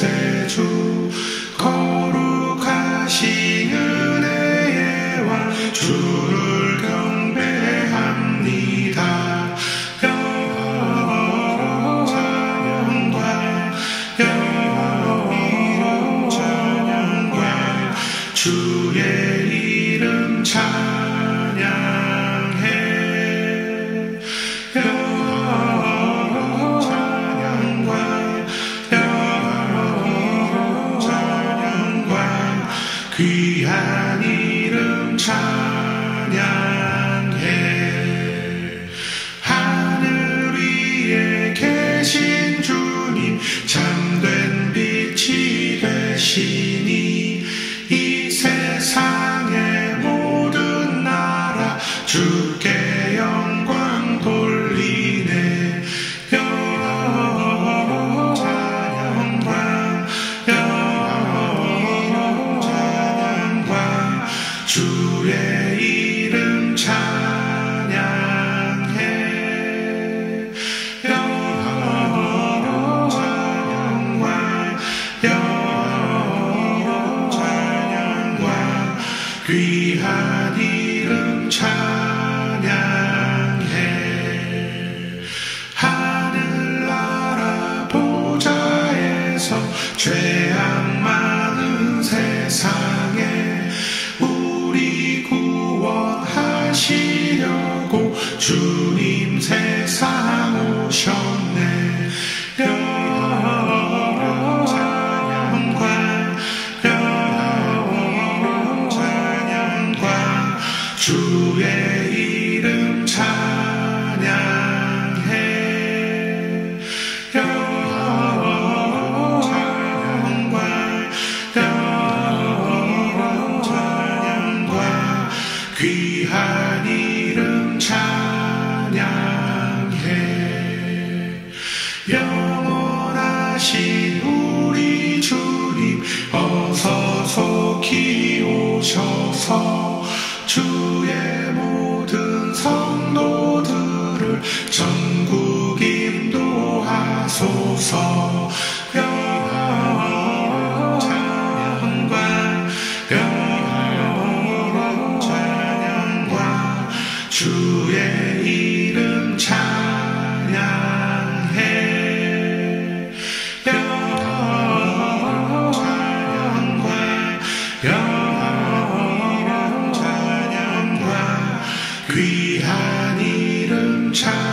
say. 주의 이름 찬양해. 주님 세상 오셨네. 여호와 찬양과 여호와 찬양과 주의 이름 찬양 주의 모든 성도들을 전국 인도하소서. 찬양과 찬양과 주의 이름 찬양 child.